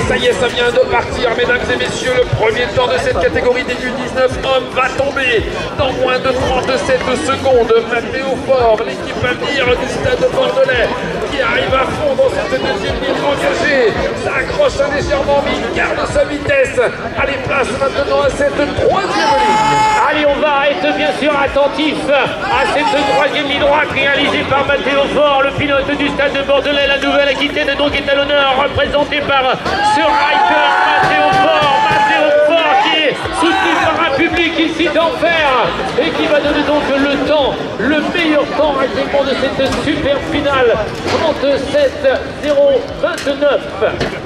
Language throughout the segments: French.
ça y est, ça vient de partir, mesdames et messieurs. Le premier temps de cette catégorie des U19 hommes va tomber dans moins de 37 secondes. Mathéo Fort, l'équipe à venir du stade Bordelais, qui arrive à fond dans cette deuxième ligne engagée. Ça accroche légèrement, mais garde sa vitesse. Allez, place maintenant à cette troisième ligne. Allez, on va être bien sûr attentif à cette troisième ligne droite réalisée par Mathéo Fort, le pilote du stade de Bordelais. La Nouvelle-Aquitaine donc est à l'honneur, représenté par ce rider Mathéo Fort. Mathéo Fort qui est soutenu par un public ici d'enfer et qui va donner donc le temps, le meilleur temps actuellement de cette super finale. 37-0-29.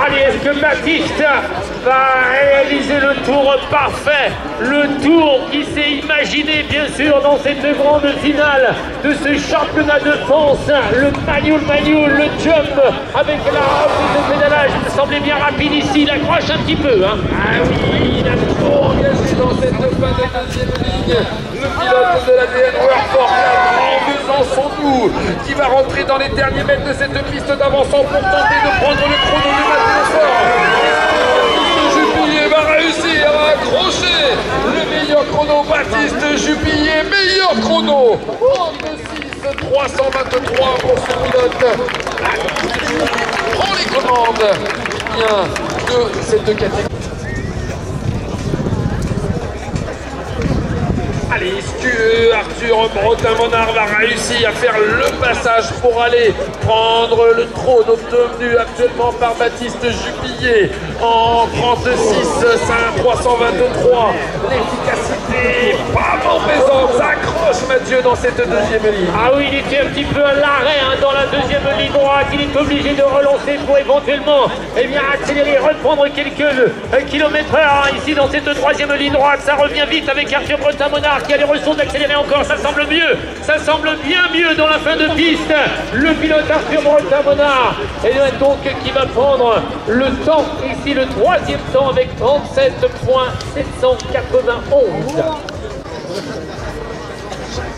Allez, est-ce que Baptiste va réaliser le tour parfait Le tour qui s'est imaginé, bien sûr, dans cette grande finale de ce championnat de France. Le manual manual, le jump avec la reprise de pédalage. Il me semblait bien rapide ici. Il accroche un petit peu. Hein. Ah oui, il a trop engagé dans cette fin de deuxième ligne. Le pilote de la DN Workforce, coup, qui va rentrer dans les derniers mètres de cette piste d'avançant pour tenter de prendre le chrono de Mathieu Fort. Jubilé va réussir à accrocher le meilleur chrono. Baptiste Jubilé, meilleur chrono. 32 6 323 pour ce pilote. Prends les commandes bien de cette catégorie. Arthur Bretin-Monard va réussir à faire le passage pour aller prendre le trône obtenu actuellement par Baptiste Jubillet en 36 5 323 L'efficacité pas mauvaisante, ça accroche Mathieu dans cette deuxième ligne. Ah oui, il était un petit peu à l'arrêt hein, dans la deuxième ligne droite. Il est obligé de relancer pour éventuellement eh bien, accélérer, reprendre quelques kilomètres heure hein, ici dans cette troisième ligne droite. Ça revient vite avec Arthur Bretin-Monard qui a les ressources d'accélérer encore. Ça semble mieux, ça semble bien mieux dans la fin de piste. Le pilote Arthur Bretin-Monard et donc qui va prendre le temps ici, le troisième temps avec 37.791.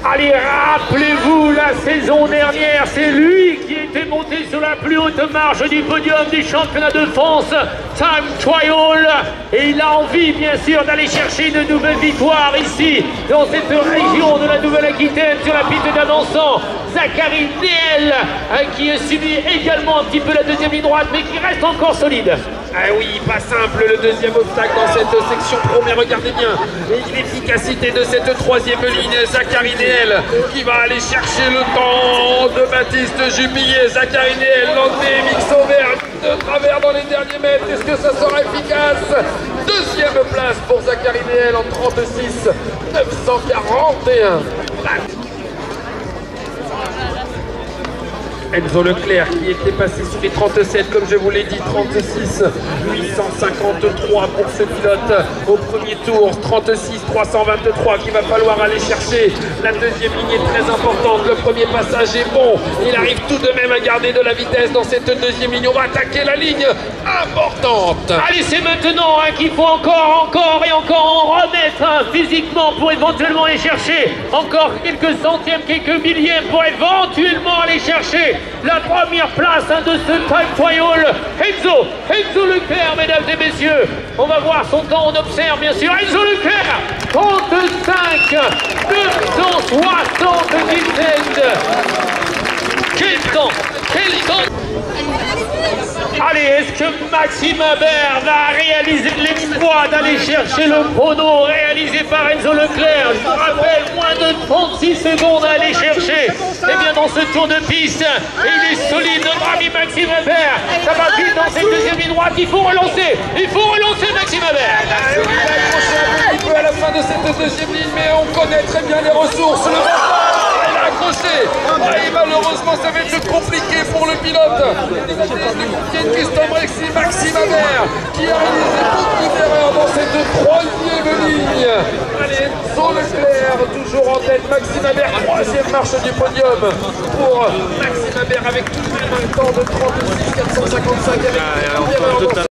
Allez, rappelez-vous la saison dernière, c'est lui qui était monté sur la plus haute marche du podium du championnat de France, Time Trial, et il a envie bien sûr d'aller chercher une nouvelle victoire ici, dans cette région de la Nouvelle-Aquitaine, sur la piste d'avançant. Zachary Néel, hein, qui subit également un petit peu la deuxième ligne droite, mais qui reste encore solide. Ah oui, pas simple le deuxième obstacle dans cette section mais regardez bien l'efficacité de cette troisième ligne. Zachary Néel qui va aller chercher le temps de Baptiste Jubillet. Zachary Néel, l'anglais mix vert de travers dans les derniers mètres. Est-ce que ça sera efficace? Deuxième place pour Zachary Néel en 36 941. Enzo Leclerc qui était passé sous les 37, comme je vous l'ai dit, 36 853 pour ce pilote au premier tour, 36 323 qu'il va falloir aller chercher. La deuxième ligne est très importante, le premier passage est bon, il arrive tout de même à garder de la vitesse dans cette deuxième ligne. On va attaquer la ligne importante. Allez, c'est maintenant hein, qu'il faut encore, encore et encore en remettre hein, physiquement pour éventuellement aller chercher encore quelques centièmes, quelques millièmes pour éventuellement aller chercher la première place hein, de ce time trial. Enzo, Enzo Leclerc, mesdames et messieurs. On va voir son temps, on observe bien sûr. Enzo Leclerc, 35 977. Quel temps, quel temps Allez, est-ce que Maxime Habert va réaliser l'exploit d'aller chercher le chrono réalisé par Enzo Leclerc? Je vous rappelle, moins de 36 secondes à aller chercher. Ce tour de piste, il est solide, notre ami Maxime Habert. Ça va vite dans cette deuxième ligne droite. Il faut relancer, il faut relancer Maxime Habert. Ah il a à la fin de cette deuxième ligne, mais on connaît très bien les ressources. Et malheureusement, ça va être compliqué pour le pilote. Ken Custom Rexy, Maxime Habert, qui a réalisé beaucoup d'erreurs dans cette troisième ligne. Enzo Leclerc, toujours en tête. Maxime Habert, troisième marche du podium pour Maxime Habert avec tout de même un temps de 36 455 avec une erreur dans